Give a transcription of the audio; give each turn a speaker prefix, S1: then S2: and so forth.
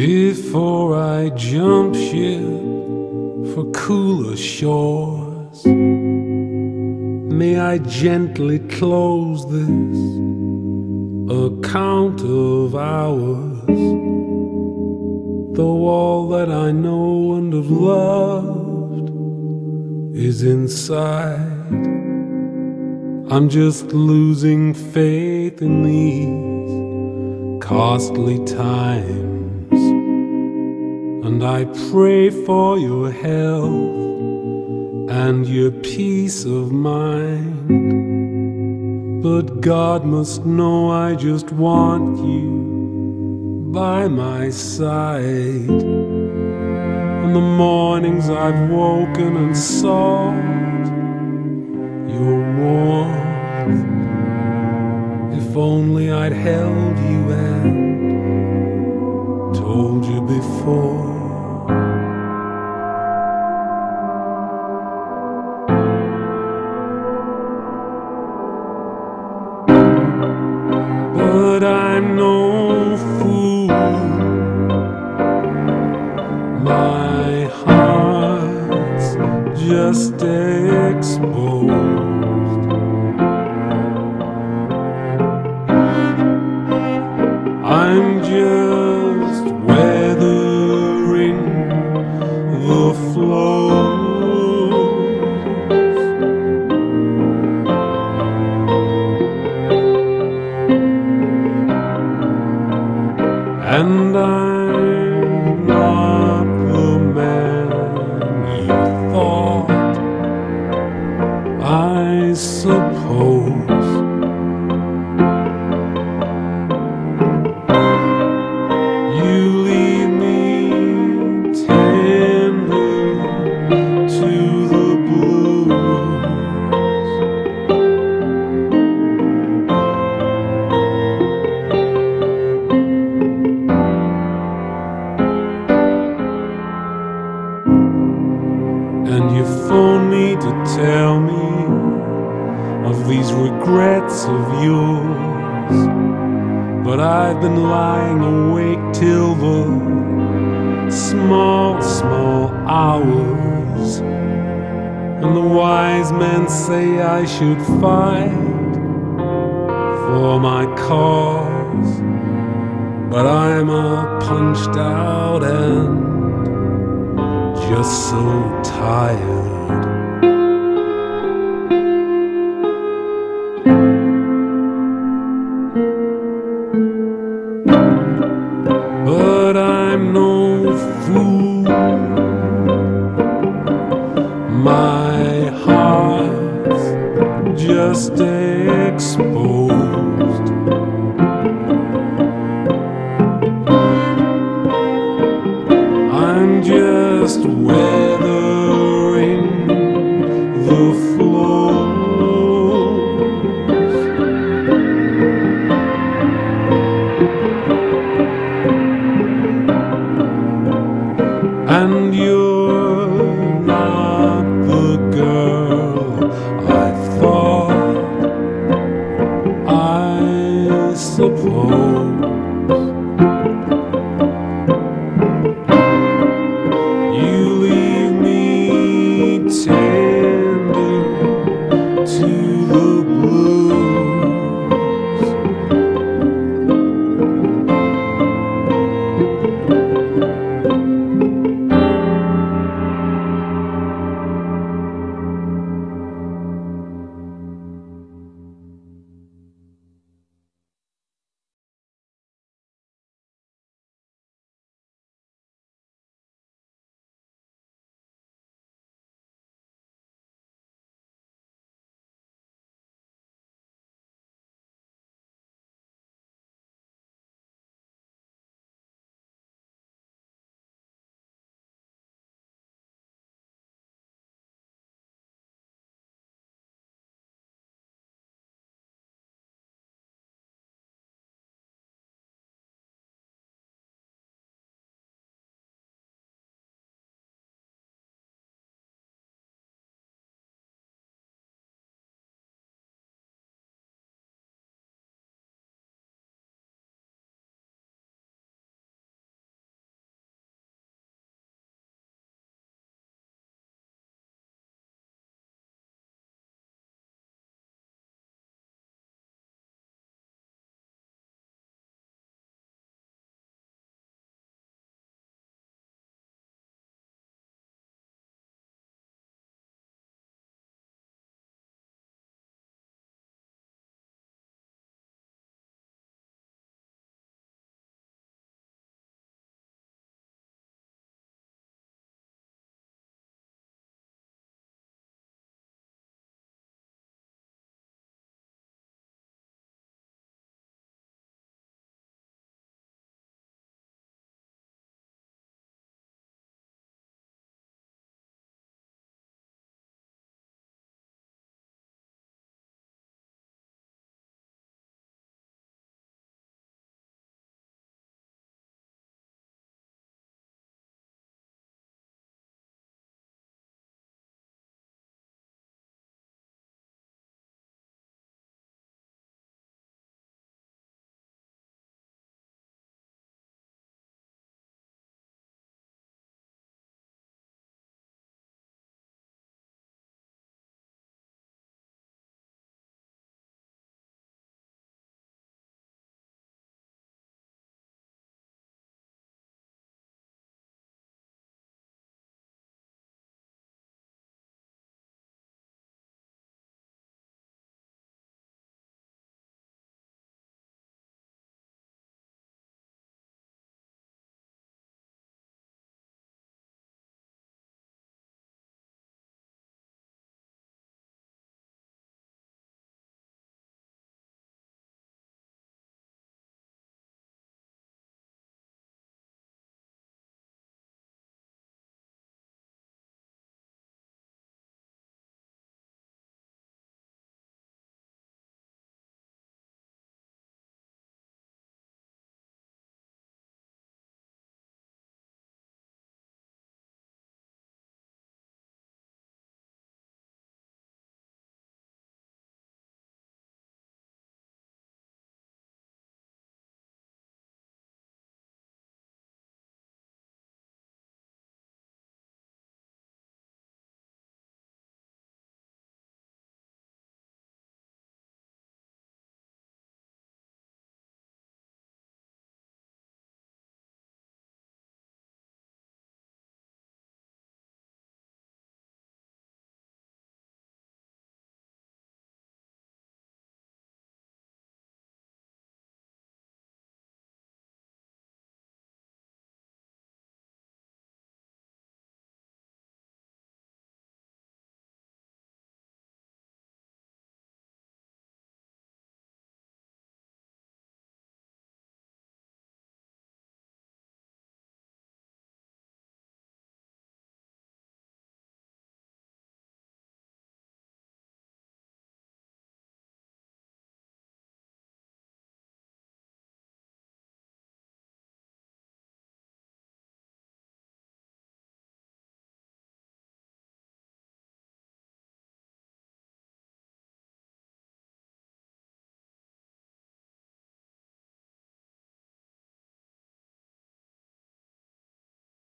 S1: Before I jump ship for cooler shores, may I gently close this account of ours. Though all that I know and have loved is inside, I'm just losing faith in these costly times. And I pray for your health and your peace of mind. But God must know I just want you by my side. In the mornings I've woken and sought your warmth. If only I'd held you and told you before. Exposed. The small, small hours. And the wise men say I should fight for my cause. But I'm a punched out and just so tired. My heart's just exposed.